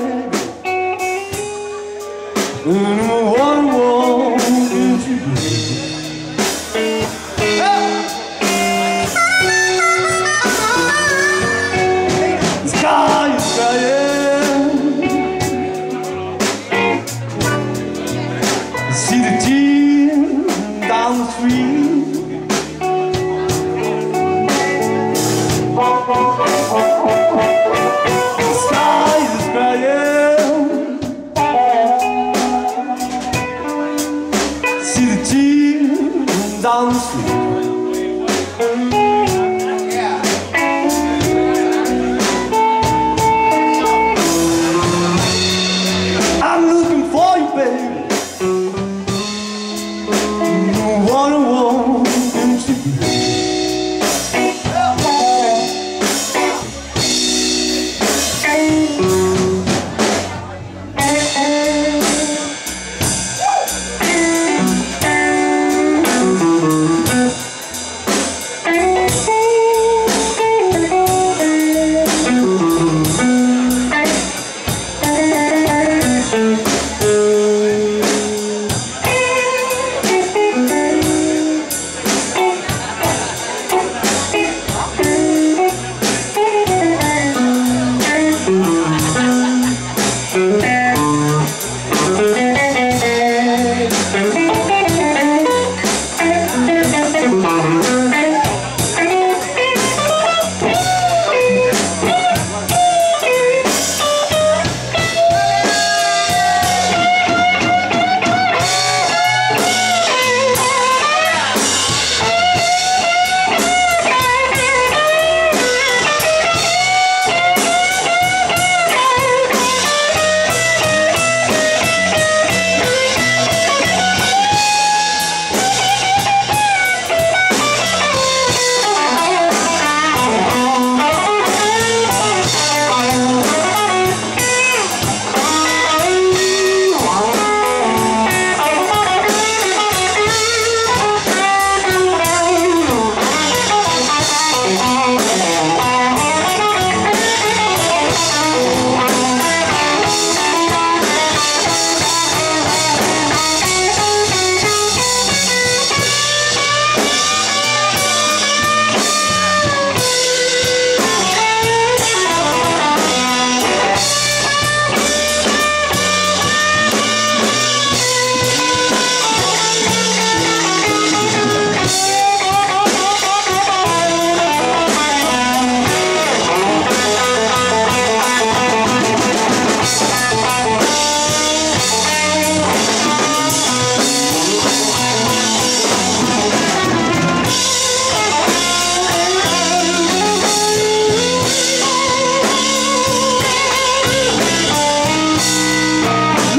baby And what more did you do? The sky is crying See the tears down the street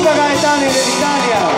Super Gaetano in Italia.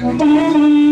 Erwin Tino